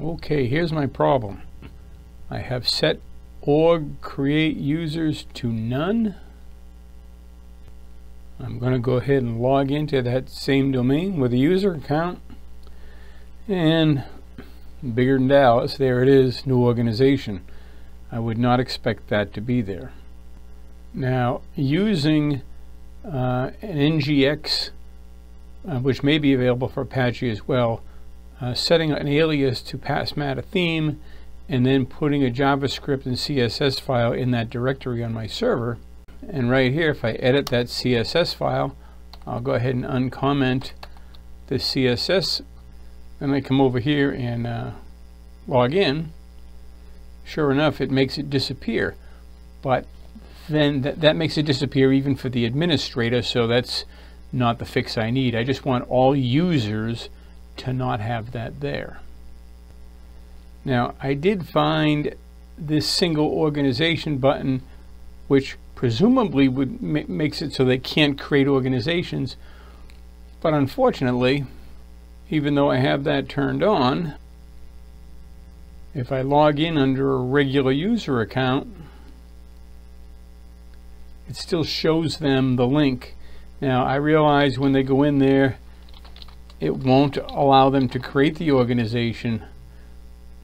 Okay, here's my problem. I have set org create users to none. I'm going to go ahead and log into that same domain with a user account. And bigger than Dallas, there it is, new organization. I would not expect that to be there. Now, using uh, an NGINX, uh, which may be available for Apache as well, uh, setting an alias to pass passmat a theme, and then putting a JavaScript and CSS file in that directory on my server. And right here, if I edit that CSS file, I'll go ahead and uncomment the CSS. Then I come over here and uh, log in. Sure enough, it makes it disappear. But then th that makes it disappear even for the administrator, so that's not the fix I need. I just want all users to not have that there. Now I did find this single organization button which presumably would ma makes it so they can't create organizations but unfortunately even though I have that turned on if I log in under a regular user account it still shows them the link now I realize when they go in there it won't allow them to create the organization.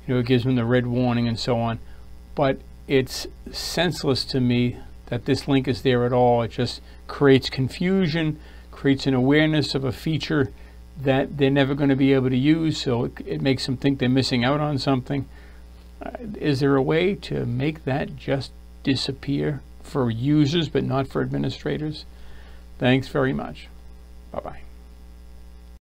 You know, it gives them the red warning and so on. But it's senseless to me that this link is there at all. It just creates confusion, creates an awareness of a feature that they're never going to be able to use, so it, it makes them think they're missing out on something. Uh, is there a way to make that just disappear for users but not for administrators? Thanks very much. Bye-bye.